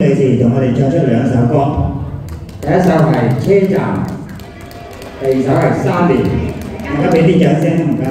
呢次同我哋唱出兩首歌，第一首係《車站》，第二首係《三年》，大家俾啲掌聲唔該。